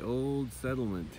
old settlement.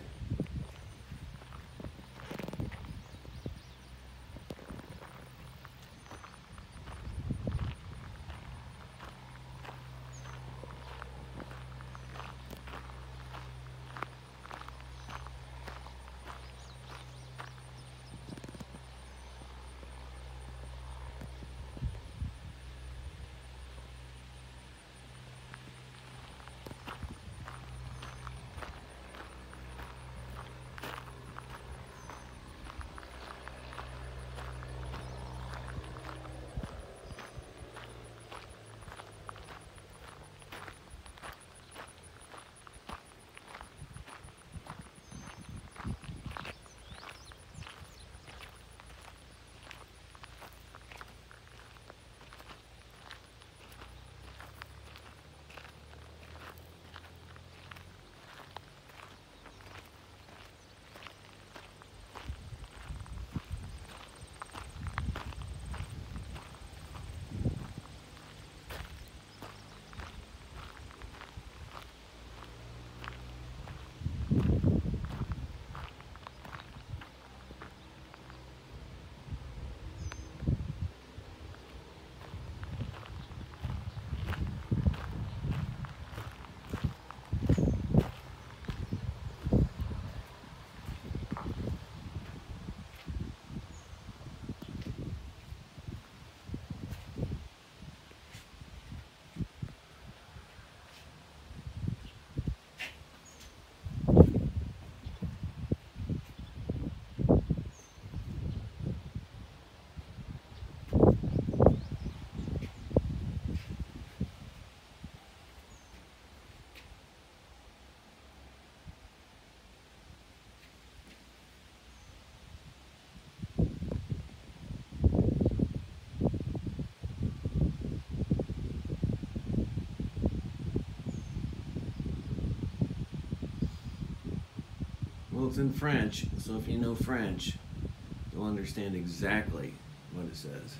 In French, so if you know French, you'll understand exactly what it says.